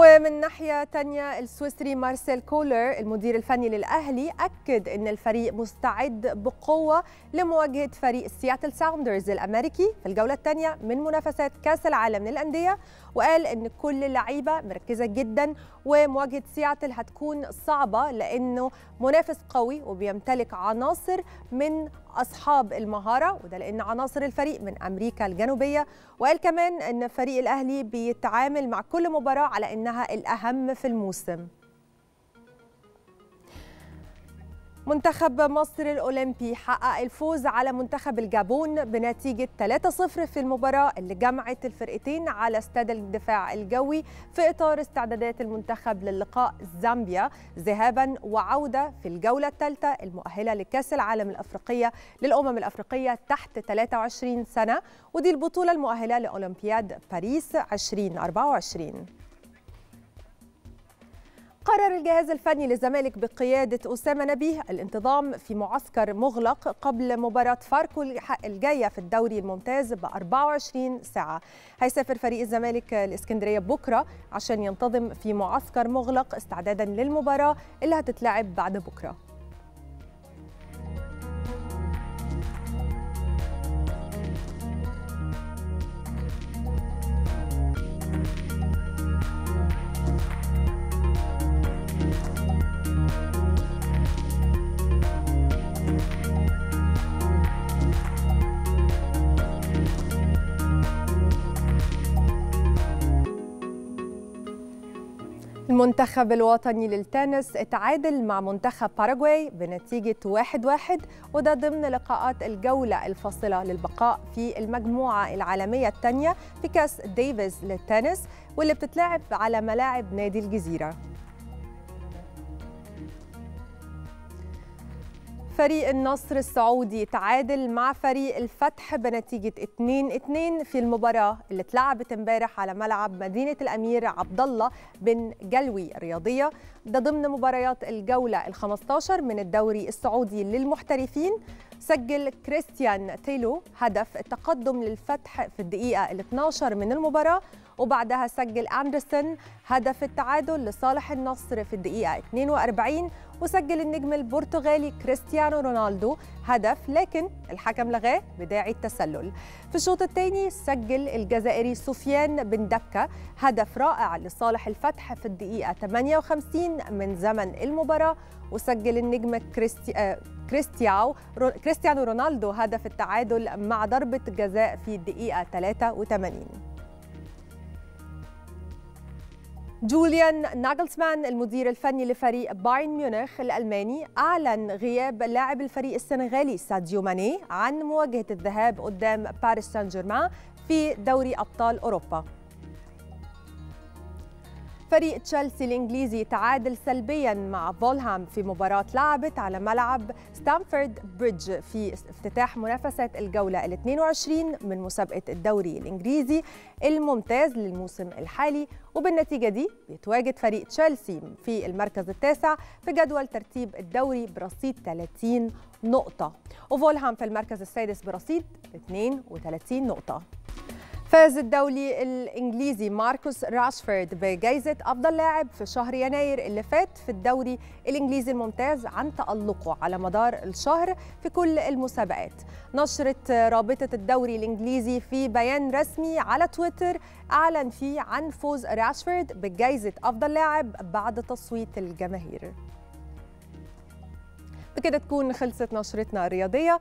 ومن ناحية تانية السويسري مارسيل كولر المدير الفني للأهلي أكد أن الفريق مستعد بقوة لمواجهة فريق سياتل ساوندرز الأمريكي في الجولة الثانية من منافسات كأس العالم للأندية. وقال أن كل اللعيبة مركزة جدا ومواجهة سياتل هتكون صعبة لأنه منافس قوي وبيمتلك عناصر من أصحاب المهارة وده لأن عناصر الفريق من أمريكا الجنوبية. وقال كمان أن فريق الأهلي بيتعامل مع كل مباراة على أنها الأهم في الموسم. منتخب مصر الأولمبي حقق الفوز على منتخب الجابون بنتيجة 3-0 في المباراة اللي جمعت الفرقتين على استاد الدفاع الجوي في إطار استعدادات المنتخب للقاء زامبيا ذهابا وعودة في الجولة الثالثة المؤهلة لكأس العالم الأفريقية للأمم الأفريقية تحت 23 سنة ودي البطولة المؤهلة لأولمبياد باريس 2024 قرر الجهاز الفني للزمالك بقيادة أسامة نبيه الانتظام في معسكر مغلق قبل مباراة فاركو الجاية في الدوري الممتاز ب 24 ساعة. هيسافر فريق الزمالك الإسكندرية بكرة عشان ينتظم في معسكر مغلق استعدادا للمباراة اللي هتتلعب بعد بكرة. المنتخب الوطني للتنس اتعادل مع منتخب باراغواي بنتيجة 1-1 وده ضمن لقاءات الجولة الفاصلة للبقاء في المجموعة العالمية الثانية في كأس ديفيز للتنس واللي بتتلعب على ملاعب نادي الجزيرة. فريق النصر السعودي تعادل مع فريق الفتح بنتيجة 2-2 في المباراة اللي اتلعبت امبارح على ملعب مدينة الأمير عبد الله بن جلوي الرياضية. ده ضمن مباريات الجولة ال 15 من الدوري السعودي للمحترفين. سجل كريستيان تيلو هدف التقدم للفتح في الدقيقة ال 12 من المباراة وبعدها سجل أندرسون هدف التعادل لصالح النصر في الدقيقة 42 وسجل النجم البرتغالي كريستيانو رونالدو هدف لكن الحكم لغاه بداعي التسلل. في الشوط الثاني سجل الجزائري سفيان بن دكة هدف رائع لصالح الفتح في الدقيقة 58 من زمن المباراة وسجل النجم كريستي... كريستياو. كريستيانو رونالدو هدف التعادل مع ضربة جزاء في الدقيقة 83 جوليان ناجلسمان المدير الفني لفريق بايرن ميونخ الألماني أعلن غياب لاعب الفريق السنغالي ساديو ماني عن مواجهة الذهاب قدام باريس سان جيرمان في دوري أبطال أوروبا فريق تشيلسي الإنجليزي تعادل سلبيا مع فولهام في مباراة لعبت على ملعب ستامفورد بريدج في افتتاح منافسات الجولة ال 22 من مسابقة الدوري الإنجليزي الممتاز للموسم الحالي. وبالنتيجة دي بيتواجد فريق تشيلسي في المركز التاسع في جدول ترتيب الدوري برصيد 30 نقطة. وفولهام في المركز السادس برصيد 32 نقطة. فاز الدولي الإنجليزي ماركوس راشفورد بجائزه أفضل لاعب في شهر يناير اللي فات في الدوري الإنجليزي الممتاز عن تألقه على مدار الشهر في كل المسابقات. نشرت رابطة الدوري الإنجليزي في بيان رسمي على تويتر اعلن فيه عن فوز راشفورد بجائزه أفضل لاعب بعد تصويت الجماهير. بكده تكون خلصت نشرتنا الرياضية.